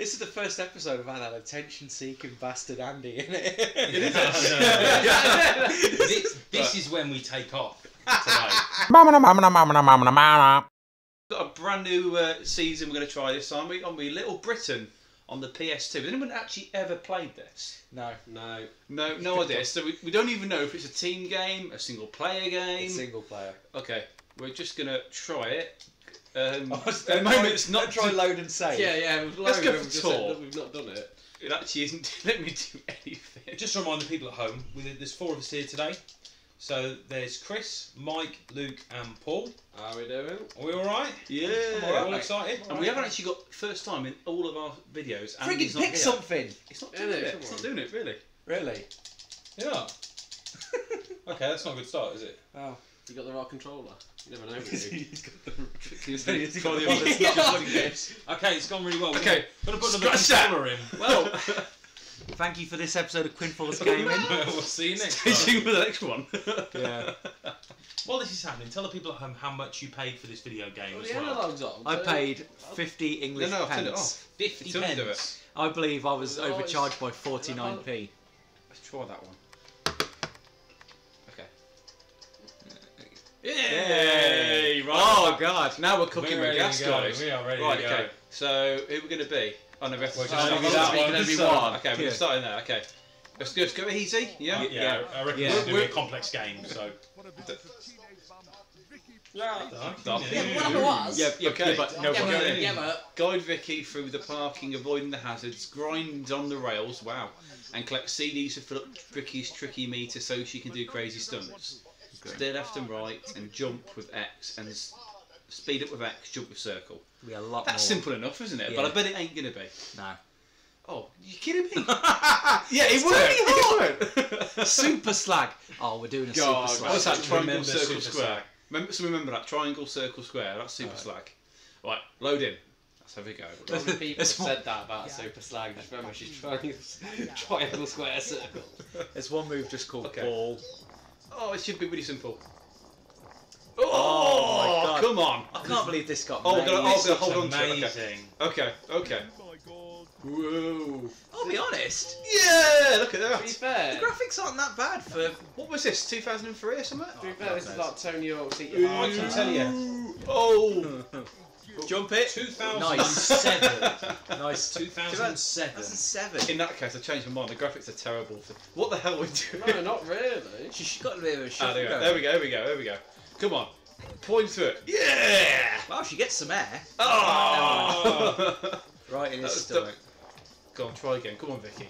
This is the first episode I've an attention-seeking bastard Andy isn't it. It is this, this is when we take off today. Got got a brand new uh, season we're going to try this time. We on we Little Britain on the PS2. Has anyone actually ever played this? no, No. No, no idea. So we, we don't even know if it's a team game, a single player game. it's single player. Okay, we're just gonna try it. Um, Oh, at the moment, it's not. Don't try load and save. Yeah, yeah. We've Let's go for tour. we've not done it. It actually isn't. Let me do anything. Just to remind the people at home, we- there's four of us here today. So there's Chris, Mike, Luke, and Paul. How are we doing? Are we all right? Yeah. All right, all excited. And we haven't actually got first time in all of our videos. Friggin' Andy's not pick here. something. It's not doing no, it. It's not doing it really. Really? Yeah. Okay, that's not a good start, is it? Oh. You got the right controller. You never know. do? He's got the. He's He's got got the the- other- just like this. Okay, it's gone really well. Okay, We're gonna put another scratch controller in. Well, thank you for this episode of Quinforce Gaming. we'll see you next Stay time. tuned for the next one. Yeah. While this is happening, tell the people at home how much you paid for this video game Well, as the well. analog's on. I paid 50 English No, no, I've turned it pence. off. Fifty Tell me to do pence. I believe I was overcharged by 49p. Let's try that one. God! Now we're cooking We're with ready gas, to go. guys. We are ready Right. to go. Okay. So who are we going to be? Oh no, we have to Well, start. just only this that week one. can only be one. Okay, we're Yeah. starting there. Okay. Let's just go easy. Yeah. Uh, yeah, Yeah. I reckon Yeah. we're doing We're- a complex game, so. Yeah. Stop. Yeah, but whatever was. Yeah, yeah, Okay. yeah, but no Yeah, but, Okay. yeah, but Guide Vicky through the parking, avoiding the hazards, grind on the rails, wow, and collect CDs to fill up Vicky's tricky meter so she can do crazy stunts. Steer left and right, and jump with X, and s- speed up with X, jump with circle. We a lot That's more. simple enough, isn't it? But I bet it ain't gonna be. No. Oh, you kidding me? yeah, it worked. super slag. Oh, we're doing a God, super slag. What's that? Triangle, circle, super square. slag. Remember, so remember that triangle, circle, square. That's super slag. Right, load in. That's how we go. how many people have It's said that about Super Slag? Just remember, she's trying triangle, square, circle. There's one move just called Okay. ball. Oh, it should be really simple. Oh my God. Come on. I can't believe this got Oh, made. God, oh, This God, looks hold on to it. Okay. amazing. Okay, okay. Whoa. I'll be honest. Yeah, look at that. To be fair. The graphics aren't that bad for. What was this? 2003 or something? to be fair, this is like Tony Hawk's Eat I Your can tell you. Oh. Jump it. 2007. Nice. 2007. 2007. In that case, I changed my mind. The graphics are terrible. What the hell are we doing? No, not really. She, she got a bit of a Ah, there, we go. there we go. There we go. There we go. Come on. Point to it. Yeah. Wow, she gets some air. Oh. Right in his That stomach. Go on, try again. Come on, Vicky.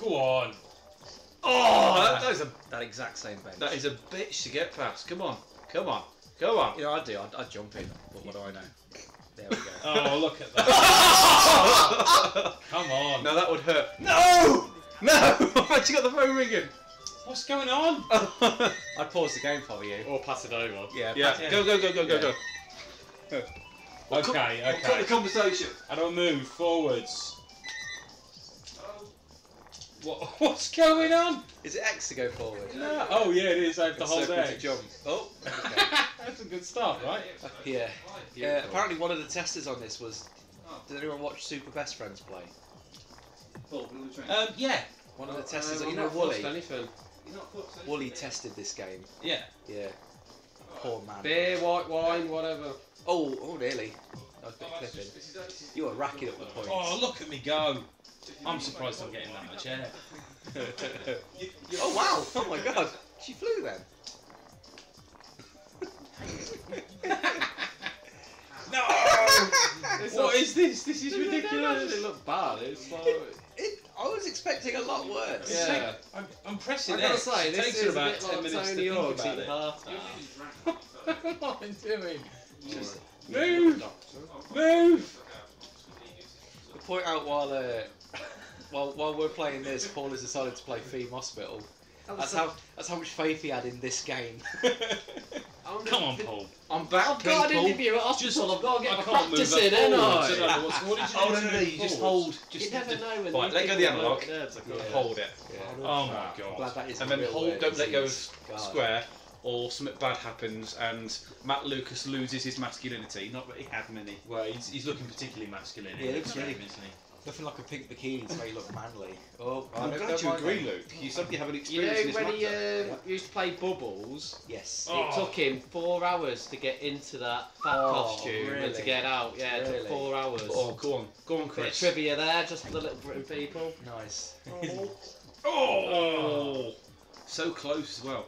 Go on. Oh, oh, that, that is a That exact same bench. that is a bitch to get past. Come on, come on, come on. You know, I'd do. I'd, I'd jump in. But what do I know? There we go. Oh, look at that. Come on. No, that would hurt. No, no. I've actually got the phone ringing. What's going on? I'd pause the game for you. Or pass it over. Yeah. yeah, Yeah. go, go, go, go, go, Yeah. go. Okay, Cut the okay. conversation. How do I move forwards? What, what's going on? Is it X to go forward? No. Oh yeah, it is. I have to And hold circle to jump. Oh. Okay. That's a good start, right? yeah. Yeah. Apparently, one of the testers on this was. Did anyone watch Super Best Friends play? Um, yeah, One of the Uh, testers. I've you know, not Woolie. watched anything. Woolie tested this game. yeah. Yeah. Poor man. Beer, white wine, whatever. Oh, oh, nearly. That was a bit clipping. You were racking up the points. Oh, look at me go. I'm surprised I'm getting that much air. oh wow! Oh my god! She flew then. No! It's what not- is this? This is It doesn't ridiculous. actually look bad. It's like. It, I was expecting a lot worse. Yeah. I'm, I'm pressing I gotta X. say, it this takes is a about bit 10 like minutes Tony to Hawk's think Eat about Your it. Heart Out. what am I doing? Just Move! Move! to point out while uh, while while we're playing this, Paul has decided to play Theme Hospital. That's how that's how much faith he had in this game. Come on, Paul. I'm back, I've got an people. interview at hospital. I've got to get I my can't move practice up in, ain't forward, so I? no, what's- what did you Oh do no, to no, no! move You just forward? hold. Just You never know when Right, these let go of the people are analog. nerds, I can't- Yeah. Hold it, oh, oh my I'm god. glad that is and then real hold. Eh? Don't let go of. God. square. or something bad happens and Matt Lucas loses his masculinity. Not that he had many. Well, he's, he's looking particularly masculine. Yeah, in looks this really- game, isn't he? Nothing like a pink bikini to make you look manly. Oh, I'm don't- glad don't you agree, that. Luke. You suddenly have an You experience in know when he matter. um, used to play Bubbles? Yes. Oh. It took him four hours to get into that fat Oh, costume and to get out. Yeah, it Really? took four hours. Oh, go on, go on, Bit of trivia there, just for the Little Britain people. Nice. Oh, so close as well.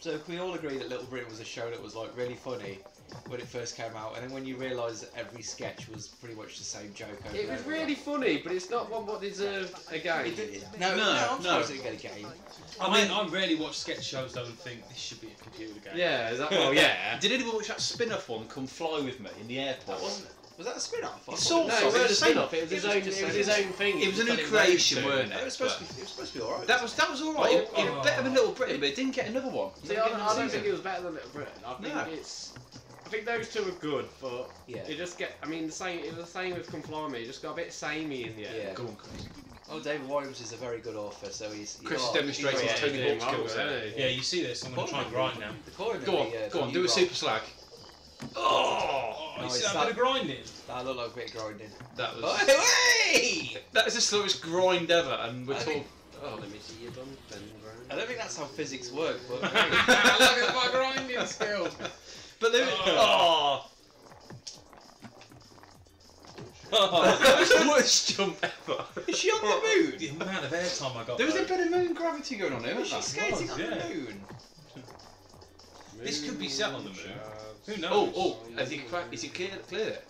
So can we all agree that Little Britain was a show that was like really funny when it first came out, and then when you realise that every sketch was pretty much the same joke over It was over really funny, but it's not one what deserved a game. It- it- no, No, no, I'm no. surprised it get a game. I mean, I rarely watch sketch shows though and think this should be a computer game. Yeah, is that well, yeah. Did anyone watch that spin-off one, Come Fly With Me, in the airport? That wasn't. Was that a spin-off? It's thought sort No, of- it wasn't the a same- spin-off. It was it his was own. just It was his own thing. It was a new creation, made weren't it? It was supposed to be. It was supposed to be alright. That was that was all right. Oh, it, it Oh. was better than Little Britain, but it didn't get another one. See, I, I don't think it was better than Little Britain. I think No. it's. I think those two are good, but Yeah. you just get. I mean, the same. It was the same with Come Fly Me. You just got a bit samey in the end. Yeah. Go on, Chris. Oh, David Walliams is a very good author, so he's. Chris oh, has demonstrated his right. Tony Hawk skills isn't there. he? Yeah, you see this. I'm going to try and grind now. The coin Go on, the, uh, go on, do a rock. super slag. Oh, Oh, you see that That- bit of grinding? That looked like a bit of grinding. that was Hey! that is the slowest grind ever, and we're I talking. Oh, let me see you done. Then grind. I don't think that's how physics work, but worst jump ever. is she on the moon? The amount of airtime I got. There was a bit of moon gravity going on here, Is wasn't she there? skating on yeah. the moon? This could be set on the moon. Who oh, knows? Oh, oh, has he cracked? Is he cleared, cleared it?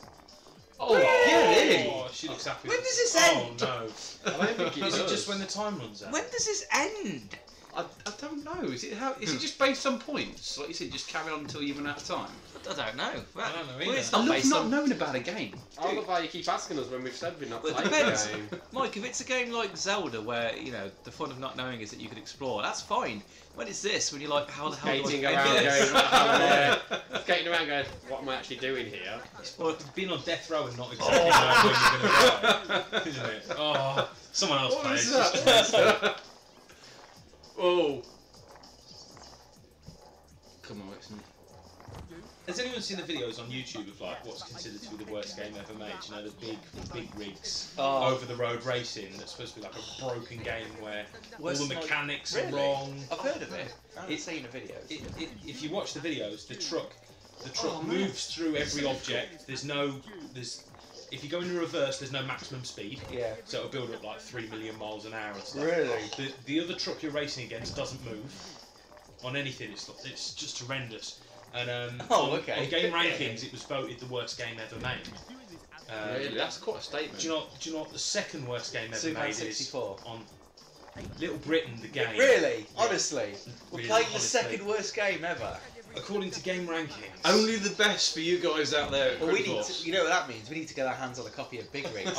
Oh, get in! Oh, she looks happy. When does this end? oh, no. I don't think it Is it just when the time runs out? When does this end? I, I don't know. Is it how? Is it just based on points? Like you said, just carry on until you run out of time. I don't know. I don't know Well, either. it's I not love based not on. knowing about a game. I love how you keep asking us when we've said we're not Well, it playing depends. the game. Mike, if it's a game like Zelda where, you know, the fun of not knowing is that you can explore, that's fine. When it's this, when you're like, how the hell do I Skating play around, this? going, uh, skating around, going, what am I actually doing here? Or being on death row and not exactly knowing when you're going to die, isn't it? Oh, someone else What play. was that? oh. Has anyone seen the videos on YouTube of like what's considered to be the worst game ever made? You know, the big, big rigs Oh. over the road racing. That's supposed to be like a broken game where Worse all the like- mechanics Really? are wrong. I've heard of it. I haven't It- seen the videos. It, it, if you watch the videos, the truck, the oh, truck Oh, moves through every object. There's no, there's, if you go in reverse, there's no maximum speed. yeah. So it'll build up like three million miles an hour. Really? The, the other truck you're racing against doesn't move on anything. It's it's just horrendous. And um, Oh, on, okay. on game rankings, it was voted the worst game ever made. Um, Really? That's quite a statement. Do you know? Do you know what the second worst game ever Superman made is? 64. On Little Britain, the game. Really? Honestly? We're Really, playing the honestly. second worst game ever. According to game rankings. Only the best for you guys out there. at Well, we need to, you know what that means? We need to get our hands on a copy of Big Rig.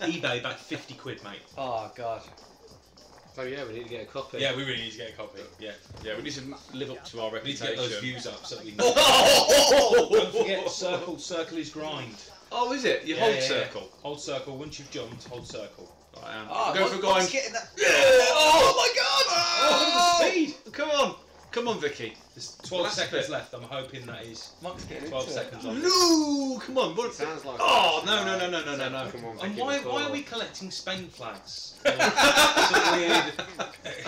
eBay about fifty quid, mate. oh, God. So yeah, we need to get a copy. Yeah, we really need to get a copy. Yeah, Yeah, we need to live up to our we need to reputation. get those views up so we. Can... Oh! Don't forget, circle, circle is grind. Oh, is it? You Yeah, hold yeah, yeah. circle. Hold circle. Once you've jumped, hold circle. I am. Oh, Go what- for what's getting that? Oh, my God! Oh, the speed! Come on, come on, Vicky. There's 12 Last seconds bit. left. I'm hoping that is Mike's getting 12 into it. seconds on. No, come on. It What? sounds like. Oh no no no no no no no. Come on, And why, why are we collecting Spain flags? Some weird- I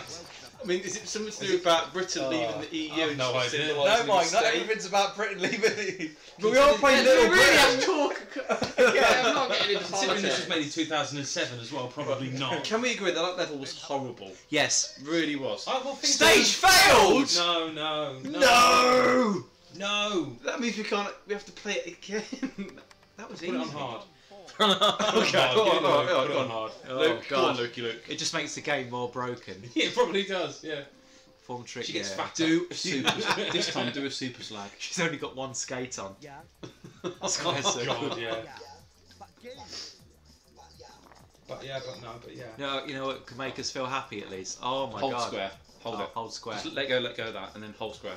mean, is it something to do about Britain Oh, leaving the EU? I've no just idea. symbolising No, Mike, not everything's about Britain leaving the But we are playing Yeah, Little we really have Britain. talk. yeah, I'm not getting into Considering this was made in 2007 as well, probably not. Can we agree that that level was horrible? Yes. Really was. Oh, well, things Stage failed. No, no, no. No. No. That means we can't. We have to play it again. that was Put easy. it on hard. Okay, Go go on, on, go on, put it on on. hard. Oh, Luke, oh, come on, Lukey Luke. It just makes the game more broken. Yeah, it probably does. Yeah. Form trick. She gets yeah. fat. Do a super. this time, do a super slag. She's only got one skate on. Oh so God, yeah. But yeah, but no, but yeah. You know, you know what could make us feel happy at least? Oh my hold god. square. Hold Oh, it. Hold square. Just let go, let go of that, and then hold square.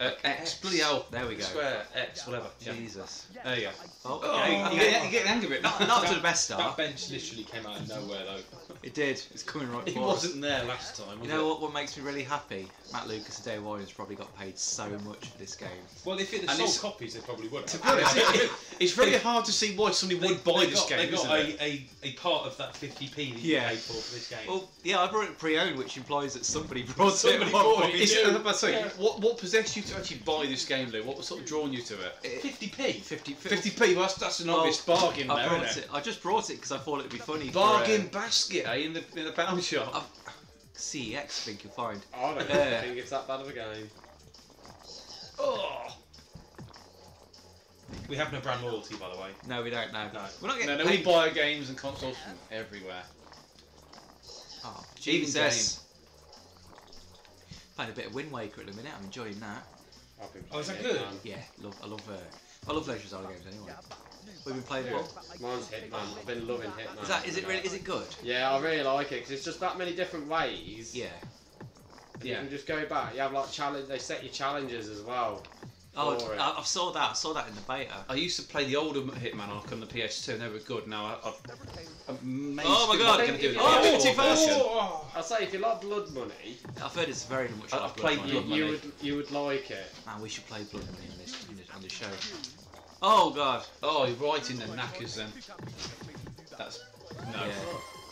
Uh, X, bloody hell. There we go. Square, X, whatever. Yeah. Jesus. There you go. Oh, Oh, okay, you, okay. get, you get the hang of it. Not, not to the best start. That bench literally came out of nowhere though. It did. It's coming right He for us. wasn't there last time. You know it? what? What makes me really happy? Matt Lucas and Dave Walliams probably got paid so much for this game. Well, if it had And sold copies, they probably would. To be honest, it- it's very hard to see why somebody would buy this got, game, They got isn't a, it? a, a part of that 50p that Yeah. you paid for for this game. Well, yeah, I brought it pre-owned, which implies that somebody brought Somebody it. at one bought it. Is it, do. I'm about say, Yeah. what, what possessed you to actually buy this game, Lou? What was sort of drawn you to it? It- 50p. 50, 50p, well, that's, that's an Well, obvious bargain I there, brought isn't it. it? I just brought it because I thought it would be funny. for, Bargain uh, basket, in the, in the pound shop. I've- CEX, I think you'll find. I don't Yeah. think it's that bad of a game. Oh. We have no brand loyalty, by the way. No, we don't know. No. We're not No, getting no, we paid. buy games and consoles from everywhere. Oh, Even Jesus. Playing a bit of Wind Waker at the minute. I'm enjoying that. I've been Oh, is that playing good? Hitman. Yeah, love. I love. Uh, I love Leisure Zelda games anyway. We've been playing Yeah. what? Mine's Hitman. I've been loving Hitman. Is that? Is it really? Is it good? Yeah, I really like it because it's just that many different ways. Yeah. And Yeah. You can just go back. You have like challenge. They set you challenges as well. Oh. I, I saw that. I saw that in the beta. I used to play the older Hitman arc on the PS2 and they were good. Now I, I've, I'm Oh my God. what they're going to do with the Oh, version. Oh, I'll say if you like Blood Money, I've heard it's very much I- like I've played Blood you, Money. Blood you Money. would you would like it. Man, we should play Blood Money on this, on this, on this show. Oh God. Oh, you're right in the knackers then. That's no, Yeah.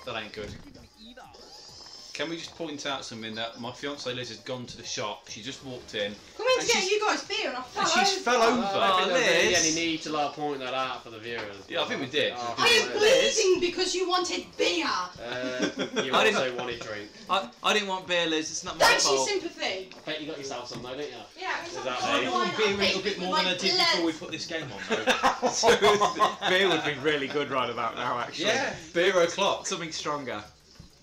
that ain't good. Can we just point out something that my fiance Liz has gone to the shop. She just walked in Come in And to get she's- you guys beer and I fell and she's over. fell over. I don't think there's really Liz. any need to like point that out for the viewers. Yeah, I think we did. Oh, I am come bleeding because you wanted beer. Uh, you I didn't- also wanted drink. I, I didn't want beer, Liz. It's not my Thanks for your fault. sympathy. I bet you got yourself some though, didn't you? Yeah, Is that I me? want beer a little bit more than I did before we put this game on, though. beer would be really good right about now, actually. yeah, beer o'clock. Something stronger.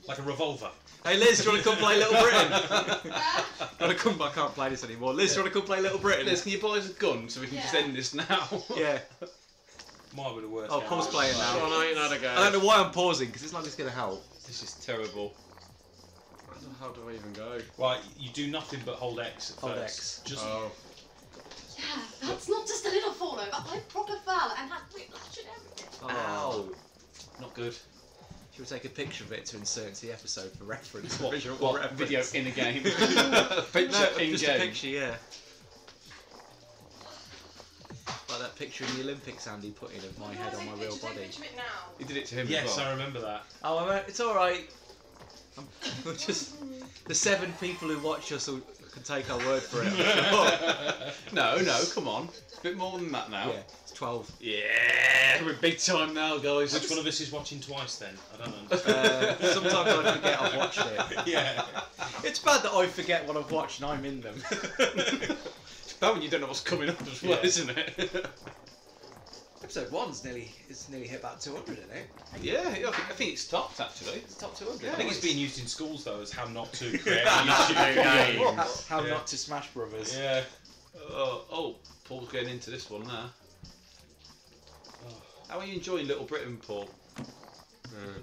like a revolver. Hey Liz, do you want to come play Little Britain? do you want to come? I can't play this anymore. Liz, do you want to come play Little Britain? Liz, can you buy us a gun so we can just end this now? Yeah. Might be the worst. Oh, game Paul's playing now. played. Sean, I ain't had a go. I don't know why I'm pausing because it's not just going to help. This is terrible. How do I even go? Right, you do nothing but hold X at Hold first. X. Just Oh. Yeah, that's not just a little fall over. I proper fell and had whiplash and everything. Oh. not good. Should we take a picture of it to insert into the episode for reference? What, Visual what reference. video in a game? No, Picture in just game. a picture, yeah. Like that picture in the Olympics Andy put in of my head on my real body. You did it to him Yes, as well. I remember that. Oh, I'm, it's all right. We're just the seven people who watch us will, can take our word for it. No, no, come on. A bit more than that now. yeah, it's twelve. Yeah, we're big time now, guys. Which one of us is watching twice then? I don't know. Uh, sometimes I forget I've watched it. yeah. It's bad that I forget what I've watched and I'm in them. It's bad when you don't know what's coming up as well, Yeah. isn't it? Episode one's nearly it's nearly hit about 200, isn't it? yeah, yeah, I think, I think it stopped actually. It's top 200. I think it's being used in schools though as how not to create a Not to YouTube create video. How, how Yeah. not to Smash Brothers. Yeah. Oh, oh, Paul's getting into this one now. How are you enjoying Little Britain, Paul? Uh,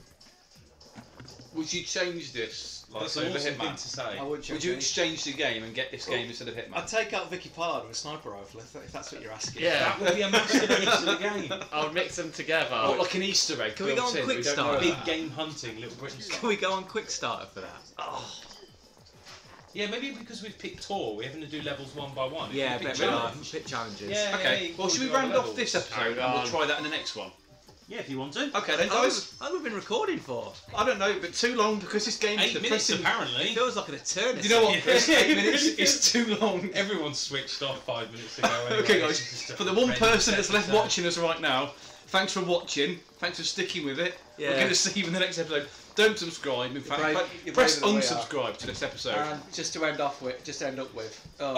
would you change this like That's an over awesome thing Hitman? to say. I would Would you exchange the game and get this game instead of Hitman? I'd take out Vicky Pollard with a sniper rifle if, if that's what you're asking. Yeah. That would be a masterpiece of the game. I would mix them together. What, like an Easter egg? Can we go built on in? quick We don't start? know Big game hunting, Little Britain Can we go on quick starter for that? Oh. Yeah, maybe because we've picked tour, we're having to do levels one by one. Yeah, we bet pick challenge- Pit challenges. Yeah. Okay, Yeah, well, should we round our off this episode and we'll try that in the next one? Yeah, if you want to. Okay then, How long, guys. how long have we been recording for? I don't know, but too long because this game is Eight minutes apparently. It feels like an eternity. Do you know what? Yeah. Chris? Eight minutes is too long. Everyone switched off five minutes ago. Anyway. Okay, guys. is just a For the one person that's left watching us right now, thanks for watching. Thanks for sticking with it. We're going to see you in the next episode. Don't subscribe. In fact, brave- but press braver than we are. unsubscribe to this episode. And just to end off with, just end up with. Oh.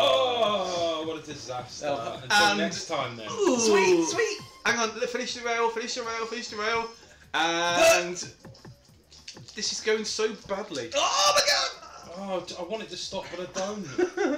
oh, what a disaster! Oh, Until and- next time then. Sweet, sweet. Hang on, finish the rail, finish the rail, finish the rail. And this is going so badly. Oh my god! Oh, I want it to stop, but I don't.